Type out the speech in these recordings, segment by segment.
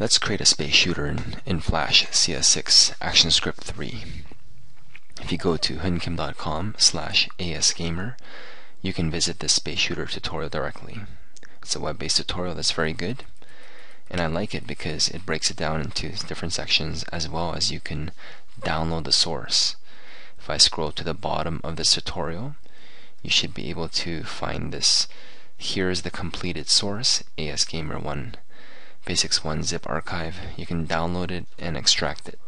Let's create a space shooter in, in Flash CS6 ActionScript 3. If you go to hunkim.com slash asgamer, you can visit this space shooter tutorial directly. It's a web-based tutorial that's very good, and I like it because it breaks it down into different sections as well as you can download the source. If I scroll to the bottom of this tutorial, you should be able to find this. Here is the completed source, ASGamer1 Basics 1 zip archive. You can download it and extract it.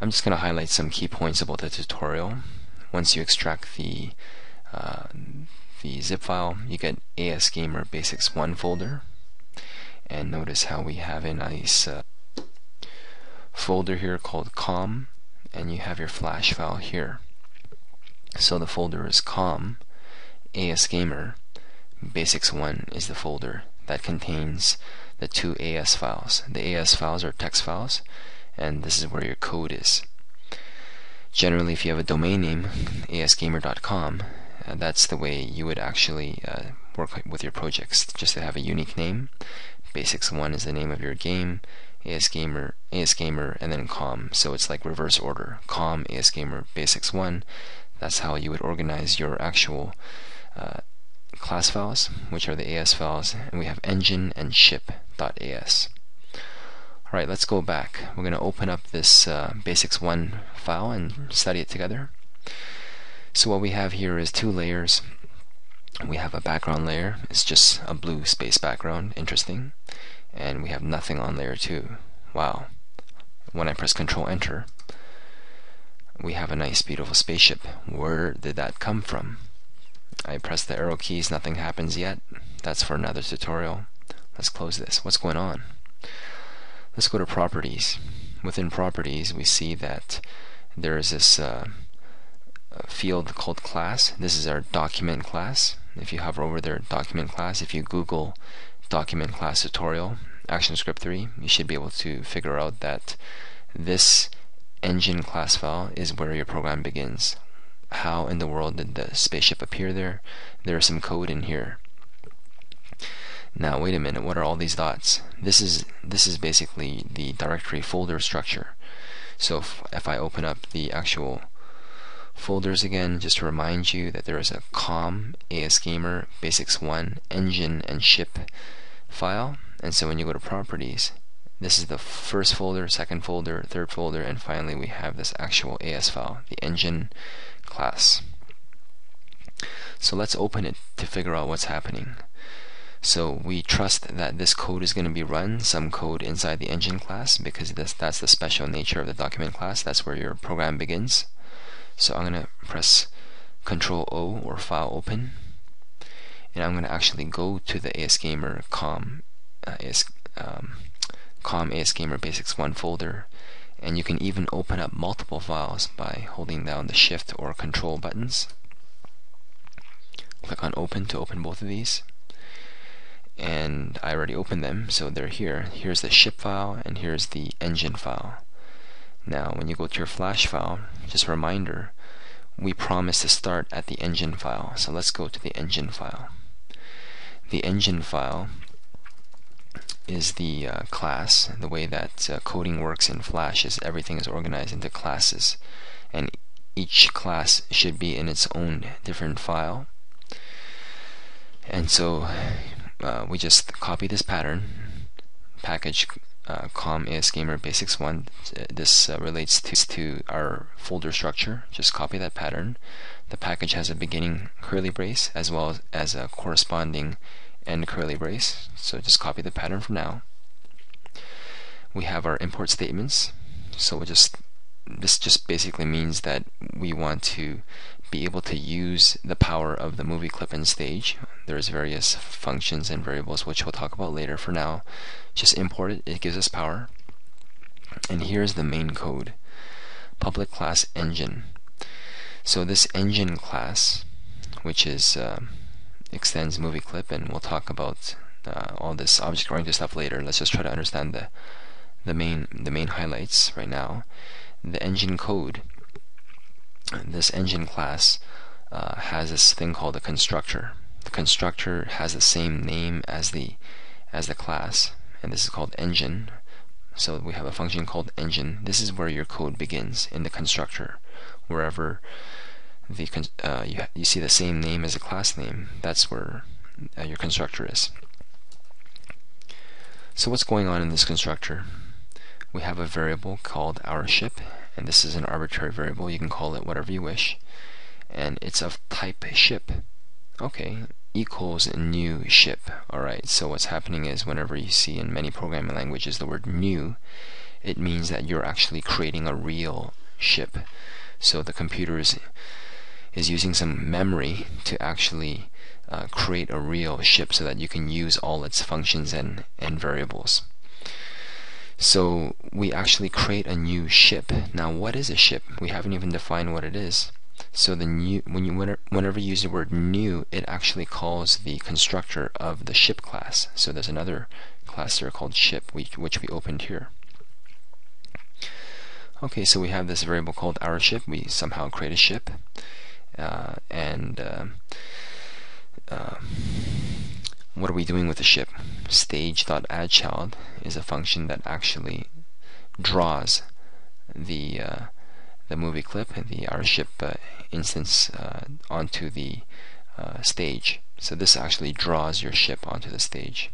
I'm just going to highlight some key points about the tutorial. Once you extract the uh, the zip file, you get ASGamer Basics 1 folder. And notice how we have a nice uh, folder here called COM, and you have your flash file here. So the folder is COM, ASGamer, Basics 1 is the folder that contains the two AS files. The AS files are text files, and this is where your code is. Generally, if you have a domain name, asgamer.com, uh, that's the way you would actually uh, work with your projects, just to have a unique name. Basics 1 is the name of your game, ASGamer, ASGamer, and then COM. So it's like reverse order. COM, ASGamer, Basics 1. That's how you would organize your actual uh, class files, which are the AS files, and we have engine and ship.as. Alright, let's go back. We're going to open up this uh, basics 1 file and study it together. So what we have here is two layers. We have a background layer, it's just a blue space background, interesting. And we have nothing on layer 2. Wow. When I press Control Enter, we have a nice beautiful spaceship. Where did that come from? I press the arrow keys, nothing happens yet. That's for another tutorial. Let's close this. What's going on? Let's go to properties. Within properties, we see that there is this uh, field called class. This is our document class. If you hover over there, document class, if you Google document class tutorial, ActionScript 3, you should be able to figure out that this engine class file is where your program begins how in the world did the spaceship appear there? There's some code in here. Now wait a minute, what are all these dots? This is this is basically the directory folder structure. So if, if I open up the actual folders again, just to remind you that there is a COM, ASGamer, Basics1, Engine, and Ship file. And so when you go to Properties, this is the first folder, second folder, third folder, and finally we have this actual AS file, the engine class. So let's open it to figure out what's happening. So we trust that this code is going to be run, some code inside the engine class, because this, that's the special nature of the document class. That's where your program begins. So I'm going to press Control O or File Open, and I'm going to actually go to the ASGamer com, uh, AS, um, com ASGamer Basics 1 folder, and you can even open up multiple files by holding down the shift or control buttons click on open to open both of these and I already opened them so they're here here's the ship file and here's the engine file now when you go to your flash file just a reminder we promised to start at the engine file so let's go to the engine file the engine file is the uh, class. The way that uh, coding works in Flash is everything is organized into classes, and each class should be in its own different file. And so uh, we just copy this pattern, package uh, com ASGamer basics 1. This uh, relates to, to our folder structure. Just copy that pattern. The package has a beginning curly brace as well as a corresponding end curly brace. So just copy the pattern from now. We have our import statements. So we'll just this just basically means that we want to be able to use the power of the movie clip in stage. There's various functions and variables which we'll talk about later. For now, just import it. It gives us power. And here's the main code. Public class engine. So this engine class, which is uh, extends movie clip, and we'll talk about uh, all this object oriented stuff later. Let's just try to understand the the main the main highlights right now. The engine code. This engine class uh, has this thing called a constructor. The constructor has the same name as the as the class, and this is called engine. So we have a function called engine. This is where your code begins in the constructor. Wherever the uh, you, you see the same name as a class name, that's where uh, your constructor is. So what's going on in this constructor? We have a variable called our ship, and this is an arbitrary variable. You can call it whatever you wish, and it's of type ship. Okay, equals new ship. Alright, so what's happening is whenever you see in many programming languages the word new, it means that you're actually creating a real ship. So the computer is, is using some memory to actually uh, create a real ship so that you can use all its functions and, and variables. So we actually create a new ship. Now what is a ship? We haven't even defined what it is. So the new when you whenever you use the word new, it actually calls the constructor of the ship class. So there's another class there called ship, which, we opened here. Okay, so we have this variable called our ship. We somehow create a ship, uh, and uh, uh, what are we doing with the ship? Stage.addChild is a function that actually draws the uh, the movie clip and the our ship uh, instance uh, onto the uh, stage. So this actually draws your ship onto the stage.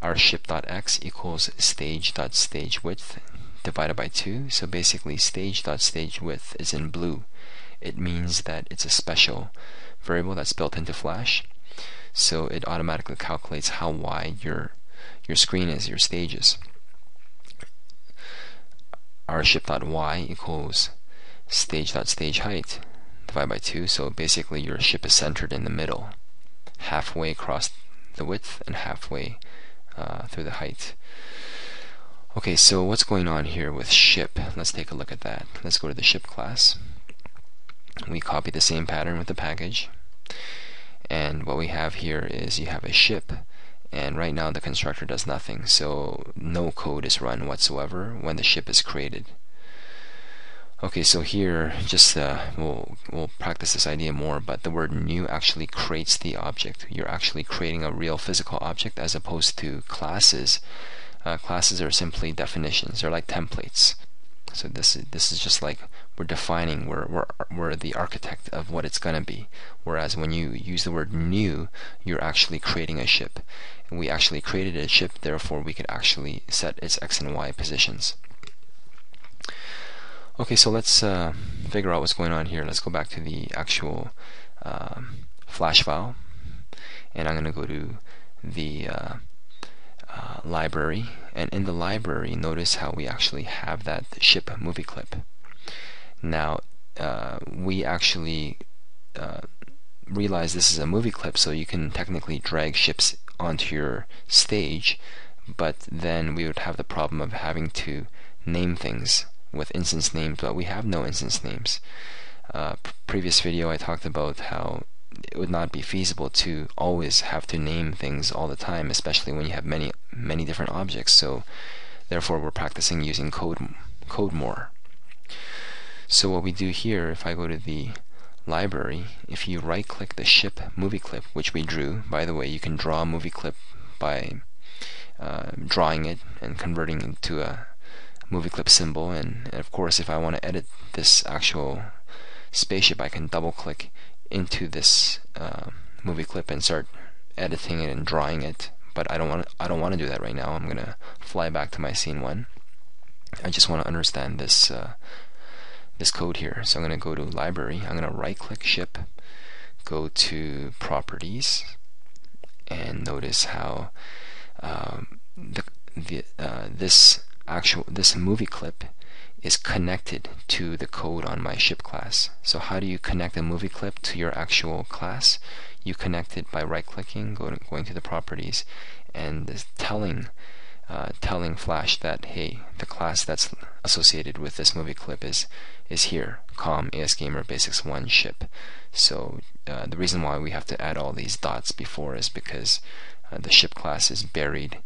Our ship.x equals stage.stage width divided by 2. So basically stage.stage width is in blue. It means that it's a special variable that's built into Flash. So it automatically calculates how wide your your screen is, your stages. Our ship.y equals stage.stage height divided by 2 so basically your ship is centered in the middle halfway across the width and halfway uh, through the height. Okay so what's going on here with ship let's take a look at that. Let's go to the ship class. We copy the same pattern with the package and what we have here is you have a ship and right now the constructor does nothing so no code is run whatsoever when the ship is created. Okay so here just uh, we'll, we'll practice this idea more but the word new actually creates the object. You're actually creating a real physical object as opposed to classes. Uh, classes are simply definitions. They're like templates. So this is this is just like we're defining we're we're, we're the architect of what it's going to be. Whereas when you use the word new you're actually creating a ship. And we actually created a ship therefore we could actually set its x and y positions. Okay so let's uh, figure out what's going on here. Let's go back to the actual um, flash file. And I'm going to go to the uh, uh, library. And in the library notice how we actually have that ship movie clip now uh, we actually uh, realize this is a movie clip so you can technically drag ships onto your stage but then we would have the problem of having to name things with instance names but we have no instance names uh, previous video I talked about how it would not be feasible to always have to name things all the time, especially when you have many many different objects. So therefore we're practicing using code code more. So what we do here, if I go to the library, if you right click the ship movie clip, which we drew, by the way, you can draw a movie clip by uh, drawing it and converting it to a movie clip symbol. And, and of course if I want to edit this actual spaceship I can double click into this uh, movie clip and start editing it and drawing it. But I don't want to I don't want to do that right now. I'm gonna fly back to my scene one. I just want to understand this uh, this code here so I'm gonna go to library I'm gonna right click ship go to properties and notice how um, the, the uh, this actual this movie clip is connected to the code on my ship class. So how do you connect a movie clip to your actual class? You connect it by right-clicking, going, going to the properties, and telling uh, telling Flash that hey, the class that's associated with this movie clip is is here, com ASGamer Basics One ship. So uh, the reason why we have to add all these dots before is because uh, the ship class is buried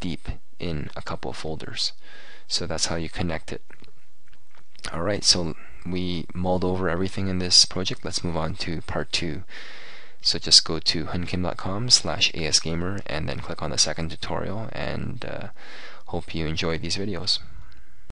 deep in a couple of folders. So that's how you connect it. Alright, so we mulled over everything in this project. Let's move on to part two. So just go to hunkim.com slash asgamer and then click on the second tutorial and uh, hope you enjoy these videos.